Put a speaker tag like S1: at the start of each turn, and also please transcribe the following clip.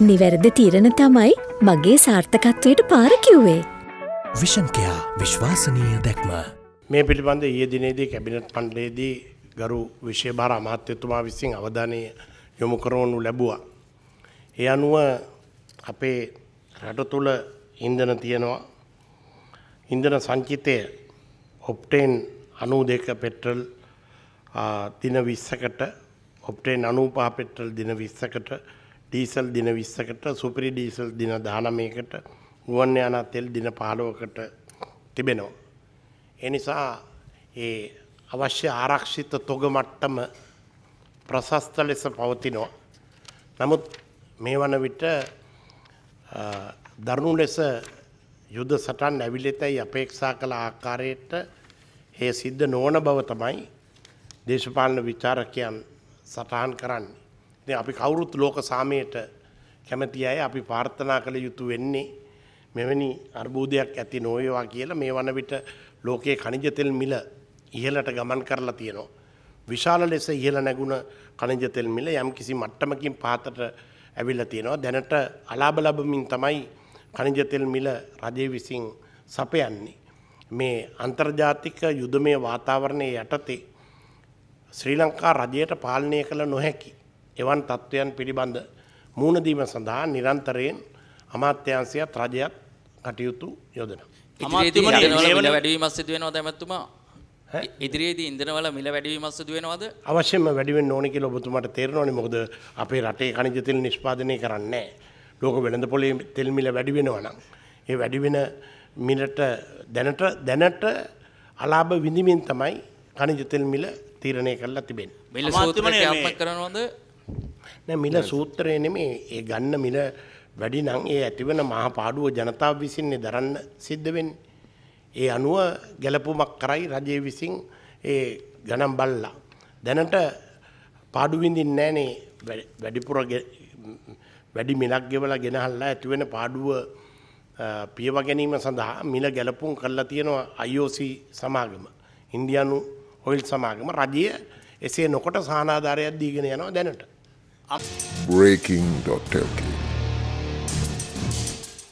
S1: නිවැරදි තීරණ තමයි මගේ සාර්ථකත්වයට පාරකිව්වේ.
S2: විෂන්කයා විශ්වාසනීය දැක්ම.
S3: මේ පිළිබඳ ඒ දිනේදී කැබිනට් පණ්ඩලේදී ගරු විශේභාර අමාත්‍යතුමා විසින් අවධානය යොමු කරවනු ලැබුවා. ඒ අනුව අපේ රට තුළ ඉන්දන තියෙනවා ඉන්දන සංචිතය ඔප්ටේන් අනූ දෙක පෙට්‍රල් දින විස්සකට ඔප්ටේන් අනූපා පෙට්‍රල් දින විස්සකට ඩීසල් දින විස්සකට සුපිරි ඩීසල් දින දානමයකට ගුවන් යාන තෙල් දින පහළොවකට තිබෙනවා. එනිසා ඒ අවශ්‍ය ආරක්ෂිත තොග මට්ටම ප්‍රශස්ත ලෙස පවතිනවා. නමුත් මේ වන විට දරුණු ලෙස යුද සටන් ඇවිලෙතැයි අපේක්ෂා කළ ආකාරයට ඒ සිද්ධ නොවන බව තමයි දේශපාලන විචාරකයන් සටහන් කරන්නේ. ඉතින් අපි කවුරුත් ලෝක සාමයට කැමති අය අපි ප්‍රාර්ථනා කළ යුතු වෙන්නේ මෙවැනි අර්බුදයක් ඇති නොවේවා කියලා මේ වන විට ලෝකයේ khනිජ තෙල් මිල ඉහළට ගමන් කරලා තියෙනවා. විශාල ලෙස ඉහළ නැගුණ khනිජ තෙල් මිල යම්කිසි මට්ටමකින් පහතට ඇවිල්ලා තියෙනවා. දැනට අලාභ ලැබමින් තමයි khනිජ තෙල් මිල රජය විසින් සපයන්නේ. මේ අන්තර්ජාතික යුදමය වාතාවරණයේ යටතේ ශ්‍රී ලංකා රජයට පාලනය කළ නොහැකි එවන් තත්ත්වයන් පිළිබඳ මූුණදීම සඳහා නිරන්තරයෙන් අමාත්‍යන්සයත් රජයක් කටයුතු යොදන.
S4: මිල වැඩීමත් සිදුවෙනවා දැමැත්තුමා ඉදිරියේදී ඉන්දනවල මිල වැඩීමත් සිදුවෙනවාද
S3: අවශ්‍යම වැඩිවෙන් ඕනික ඔබතුමට තේරනවනි මොකද අපේ රටේ කනිජ තෙල් නිෂ්පාදනය කරන්නේ ලෝක වෙළඳ පොලේ තෙල් මිල වැඩිවෙනවනම්. ඒ වැඩිවෙන මිලට දැනට දැනට අලාභ විඳිමින් තමයි කනිජ තෙල් මිල තීරණය කරලා තිබෙන.
S4: මිල සූත්‍රය කරනවද
S3: මිල සූත්‍රය නෙමේ ඒ ගන්න මිල වැඩි නං ඒ ඇතිවන මහ පාඩුව ජනතාව විසින්නේ දරන්න සිද්ධ වෙන්. ඒ අනුව ගැලපුමක් කරයි රජය විසින් ඒ ගනම් බල්ලා. දැනට පාඩුවිඳින් නෑනේ වැඩිපුර වැඩි මිලක් ගෙවලා ගෙනහල්ලා ඇතිවෙන පාඩුව පියව ගැනීම සඳහා මිල ගැලපුම් කරලා තියෙනවා IOC සමාගම. ඉන්දියනු ඔයිල් සමාගම රජය එසේ නොකොට සානාධාරයක් දීගෙන යනවා දැනට.
S5: Breaking Turkey.